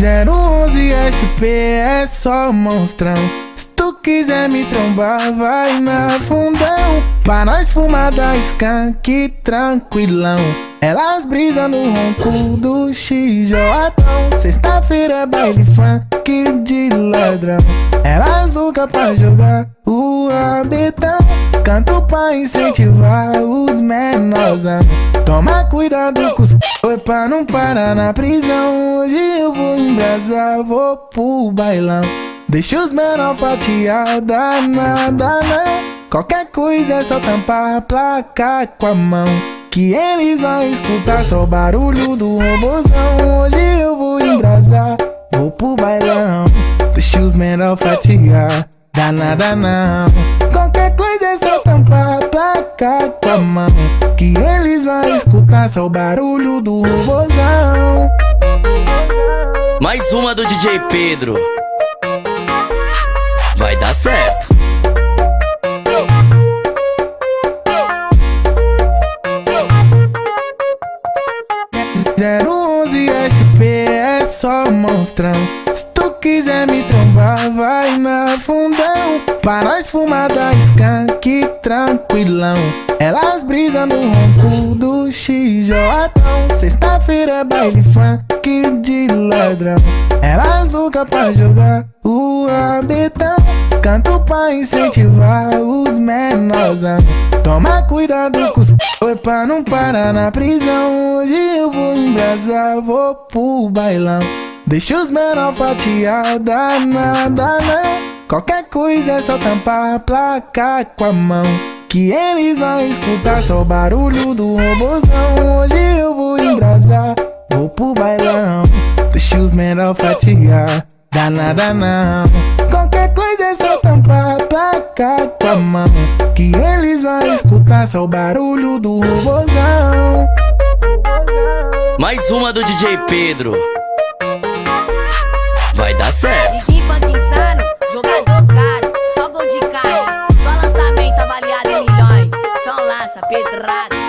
011 SP é só monstrão. Se tu quiser me trombar, vai na fundão. Pra nós fumar da skunk tranquilão. Elas brisam no ronco do XJão. Sexta-feira é baile funk de ladrão. Elas nunca pra jogar o abetão. Canto pra incentivar os menorzão. Toma cuidado com os Oi pra não parar na prisão. Hoje eu vou embrasar, vou pro bailão. Deixa os menor fatiar, nada não Qualquer coisa é só tampar a placa com a mão. Que eles vão escutar só o barulho do robôzão Hoje eu vou embrasar, vou pro bailão. Deixa os menor fatiar, nada não a placa com a mão Que eles vão escutar só o barulho do robôzão Mais uma do DJ Pedro. Vai dar certo. Zero onze SP é só monstrão quiser me trombar, vai na fundão Pra nós fumar da skunk tranquilão. Elas brisam no ronco do XJão Sexta-feira é baile funk de ladrão. Elas nunca pra jogar o abetão Canto pra incentivar os menorzão. Toma cuidado com os Oi pra não parar na prisão. Hoje eu vou embrasar, vou pro bailão Deixa os menor fatiar, nada não Qualquer coisa é só tampar a placa com a mão. Que eles vão escutar só o barulho do robôzão Hoje eu vou embrasar, vou pro bailão. Deixa os menor fatiar, nada não. Qualquer coisa é só tampar a placa com a mão. Que eles vão escutar só o barulho do robôzão Mais uma do DJ Pedro vai dar certo. Ninguém funk insano, jogador caro, só gol de caixa, só lançamento avaliado em milhões. Então lança, pedrada.